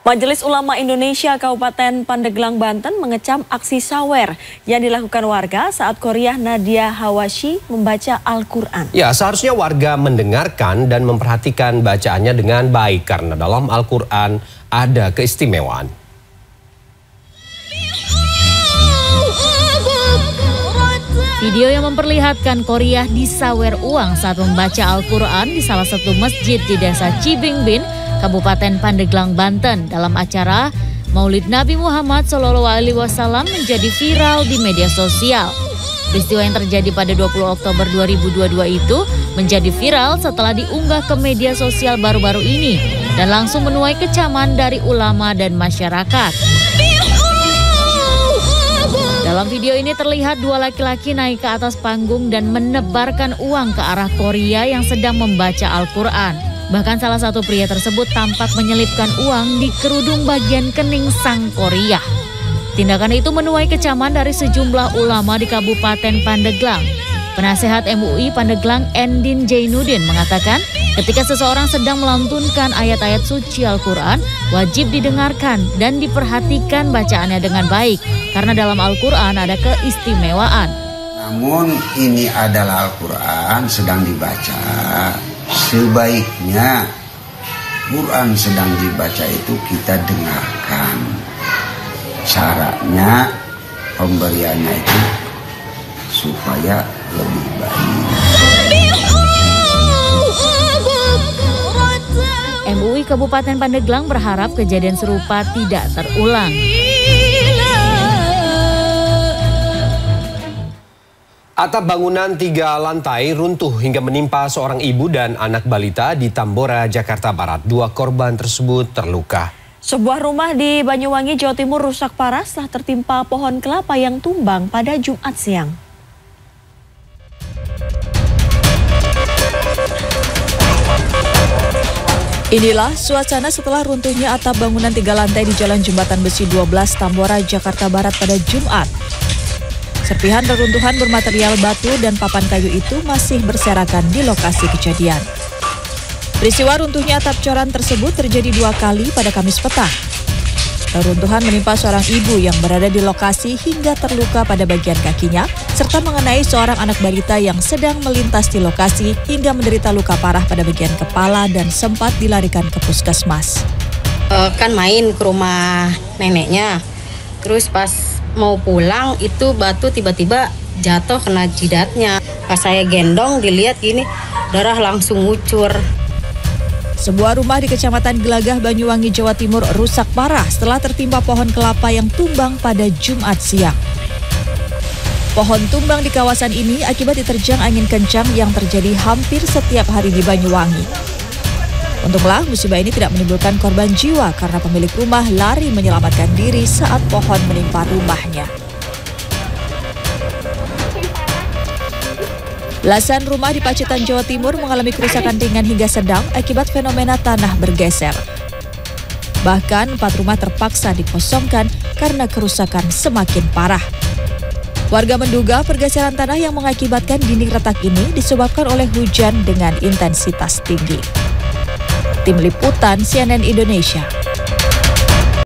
Majelis Ulama Indonesia Kabupaten Pandeglang, Banten mengecam aksi sawer yang dilakukan warga saat Korea Nadia Hawashi membaca Al-Quran. Ya, seharusnya warga mendengarkan dan memperhatikan bacaannya dengan baik karena dalam Al-Quran ada keistimewaan. Video yang memperlihatkan Korea disawer uang saat membaca Al-Quran di salah satu masjid di desa Cibingbin Kabupaten Pandeglang, Banten dalam acara Maulid Nabi Muhammad Wasallam menjadi viral di media sosial. Peristiwa yang terjadi pada 20 Oktober 2022 itu menjadi viral setelah diunggah ke media sosial baru-baru ini dan langsung menuai kecaman dari ulama dan masyarakat. Dalam video ini terlihat dua laki-laki naik ke atas panggung dan menebarkan uang ke arah Korea yang sedang membaca Al-Quran. Bahkan salah satu pria tersebut tampak menyelipkan uang di kerudung bagian kening sang Korea. Tindakan itu menuai kecaman dari sejumlah ulama di Kabupaten Pandeglang. Penasehat MUI Pandeglang Endin Jainuddin mengatakan, ketika seseorang sedang melantunkan ayat-ayat suci Al-Quran, wajib didengarkan dan diperhatikan bacaannya dengan baik, karena dalam Al-Quran ada keistimewaan. Namun ini adalah Al-Quran sedang dibaca sebaiknya Quran sedang dibaca itu kita dengarkan caranya pemberiannya itu supaya lebih baik. MUI Kabupaten Pandeglang berharap kejadian serupa tidak terulang. Atap bangunan tiga lantai runtuh hingga menimpa seorang ibu dan anak balita di Tambora, Jakarta Barat. Dua korban tersebut terluka. Sebuah rumah di Banyuwangi, Jawa Timur rusak parah setelah tertimpa pohon kelapa yang tumbang pada Jumat siang. Inilah suasana setelah runtuhnya atap bangunan tiga lantai di Jalan Jembatan Besi 12 Tambora, Jakarta Barat pada Jumat. Serpihan reruntuhan bermaterial batu dan papan kayu itu masih berserakan di lokasi kejadian. Peristiwa runtuhnya atap coran tersebut terjadi dua kali pada Kamis petang. Reruntuhan menimpa seorang ibu yang berada di lokasi hingga terluka pada bagian kakinya, serta mengenai seorang anak balita yang sedang melintas di lokasi hingga menderita luka parah pada bagian kepala dan sempat dilarikan ke puskesmas. Uh, kan main ke rumah neneknya, terus pas mau pulang itu batu tiba-tiba jatuh kena jidatnya. Pas saya gendong dilihat gini darah langsung ngucur. Sebuah rumah di Kecamatan Gelagah, Banyuwangi, Jawa Timur rusak parah setelah tertimpa pohon kelapa yang tumbang pada Jumat siang. Pohon tumbang di kawasan ini akibat diterjang angin kencang yang terjadi hampir setiap hari di Banyuwangi. Untunglah musibah ini tidak menimbulkan korban jiwa karena pemilik rumah lari menyelamatkan diri saat pohon menimpa rumahnya. Belasan rumah di Pacitan, Jawa Timur mengalami kerusakan ringan hingga sedang akibat fenomena tanah bergeser. Bahkan empat rumah terpaksa dikosongkan karena kerusakan semakin parah. Warga menduga pergeseran tanah yang mengakibatkan dinding retak ini disebabkan oleh hujan dengan intensitas tinggi. Tim Liputan CNN Indonesia.